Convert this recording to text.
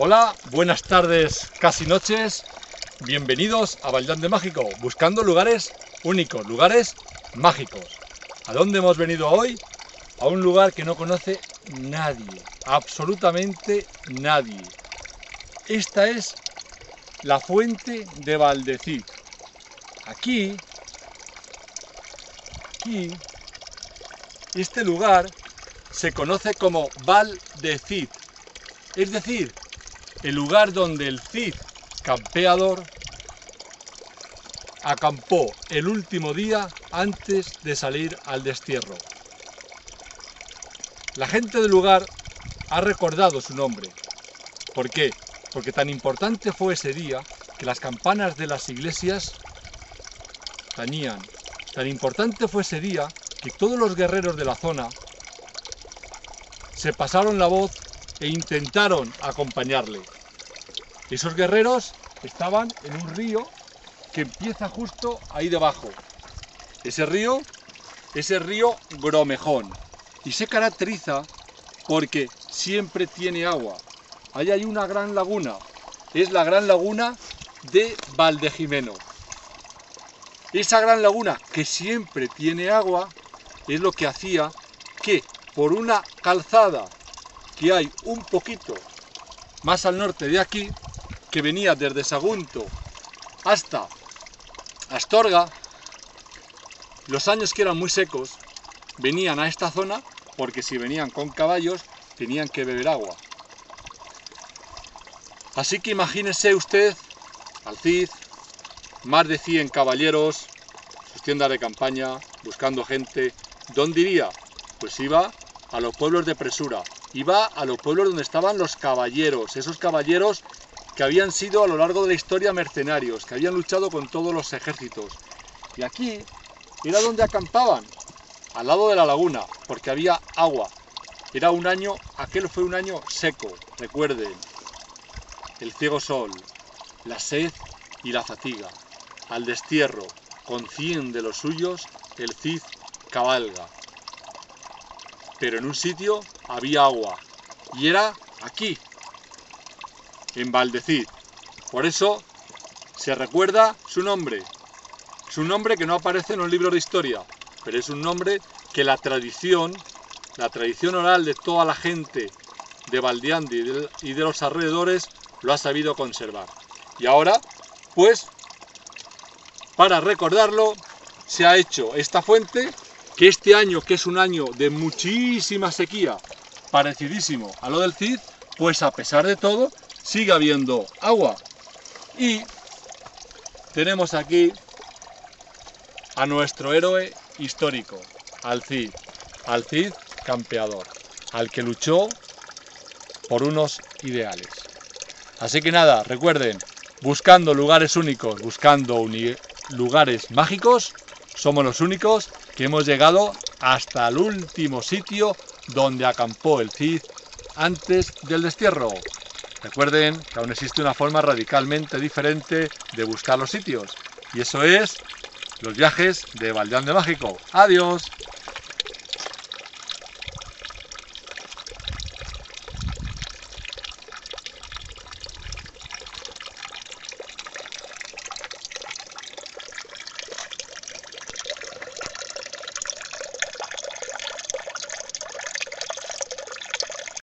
Hola, buenas tardes, casi noches. Bienvenidos a Valdán de Mágico, buscando lugares únicos, lugares mágicos. ¿A dónde hemos venido hoy? A un lugar que no conoce nadie, absolutamente nadie. Esta es la fuente de Valdecid. Aquí, aquí, este lugar se conoce como Valdecid, es decir, el lugar donde el Cid campeador acampó el último día antes de salir al destierro. La gente del lugar ha recordado su nombre. ¿Por qué? Porque tan importante fue ese día que las campanas de las iglesias tañían. Tan importante fue ese día que todos los guerreros de la zona se pasaron la voz e intentaron acompañarle. Esos guerreros estaban en un río que empieza justo ahí debajo. Ese río es el río Gromejón y se caracteriza porque siempre tiene agua. Ahí hay una gran laguna, es la gran laguna de Valdejimeno. Esa gran laguna que siempre tiene agua es lo que hacía que por una calzada que hay un poquito más al norte de aquí, que venía desde Sagunto hasta Astorga, los años que eran muy secos, venían a esta zona porque si venían con caballos tenían que beber agua. Así que imagínese usted al Cid, más de 100 caballeros, sus tiendas de campaña, buscando gente. ¿Dónde iría? Pues iba a los pueblos de presura, iba a los pueblos donde estaban los caballeros, esos caballeros que habían sido a lo largo de la historia mercenarios, que habían luchado con todos los ejércitos. Y aquí era donde acampaban, al lado de la laguna, porque había agua. Era un año, aquel fue un año seco, recuerden. El ciego sol, la sed y la fatiga. Al destierro, con cien de los suyos, el Cid cabalga pero en un sitio había agua, y era aquí, en Valdecid. Por eso se recuerda su nombre. Es un nombre que no aparece en los libros de historia, pero es un nombre que la tradición, la tradición oral de toda la gente de Valdiandi y de los alrededores lo ha sabido conservar. Y ahora, pues, para recordarlo, se ha hecho esta fuente que este año, que es un año de muchísima sequía, parecidísimo a lo del Cid, pues a pesar de todo, sigue habiendo agua. Y tenemos aquí a nuestro héroe histórico, al Cid, al Cid campeador, al que luchó por unos ideales. Así que nada, recuerden, buscando lugares únicos, buscando lugares mágicos, somos los únicos que hemos llegado hasta el último sitio donde acampó el Cid antes del destierro. Recuerden que aún existe una forma radicalmente diferente de buscar los sitios y eso es los viajes de Valdeán de Mágico. ¡Adiós!